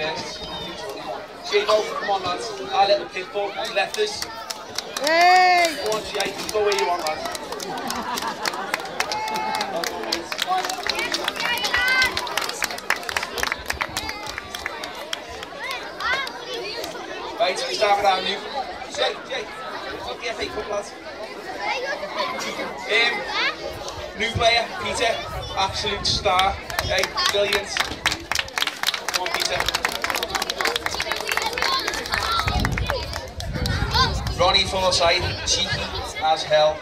first. Jago, come on lads. Our little pit bull, left us. Hey! Go on, Jay, you go where you want, lad. Right, we start our new. Jay, Jay, look the FA Cup, lads. Um, new player, Peter, absolute star. Hey, brilliant. Ronnie van der Zijde, cheeky as hell.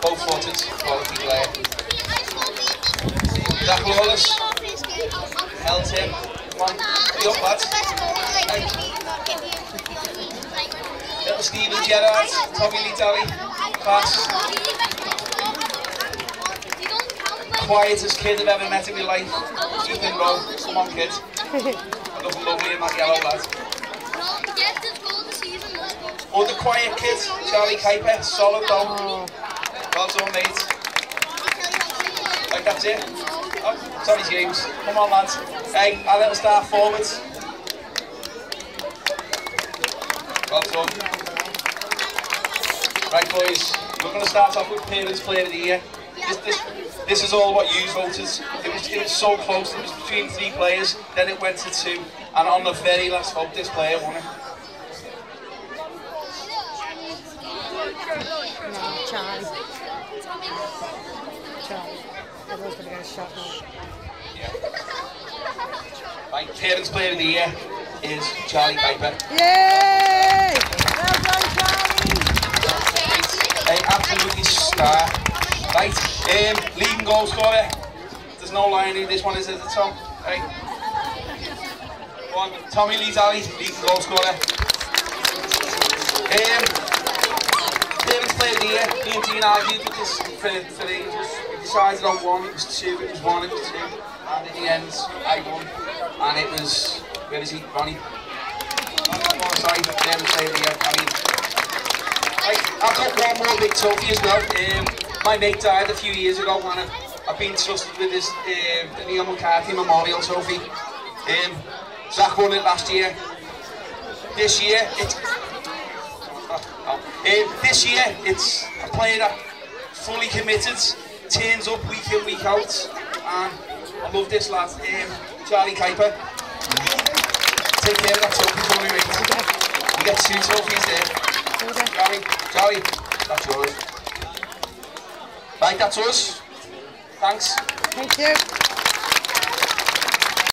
Both footed, quality player. Zach Lawless, held him. One, young lad. Little Steven Gerrard, Tommy Lee Daly, pass. Quietest kid I've ever met in my life. Ethan Rowe, come on kid. I love lovely in that yellow lad. Oh, Other quiet kid, Charlie Kuiper, solid though. Well done mate. Like that's it. Oh, sorry James. Come on lads. Hey, our little star forwards. Well done. Right boys, we're going to start off with Parents Player of the Year. This, this, this is all what you voted. It was, it was so close, it was between three players, then it went to two, and on the very last vote this player won it. No, Charlie. Charlie. Everyone's gonna get a shot now. Right, Parents Player of the Year is Charlie Piper. Yay! Well done, Charlie! Hey, absolutely star. Right, um, leading goal scorer. There's no line who this one is at the top. Right. Go on, Tommy Lee Daly, leading goal scorer. Um, Parents Player of the me and Dean argued with this for, for ages. We decided on one, it was two, it was one, it was two. And in the end, I won. And it was, where is he, Ronnie? Oh, sorry, of the Year. I mean, I, I've got one more big trophy as well. Um, my mate died a few years ago and I've, I've been trusted with this um, the Neil McCarthy Memorial Trophy. Um, Zach won it last year. This year, it's... Oh, oh. Um, this year, it's a player that fully committed, turns up week in, week out, and I love this lad, um, Charlie Kuiper. Take care of that trophy for me, mate. You get two trophies there. Charlie, Charlie, that's yours. Right, that's us. Thanks. Thank you.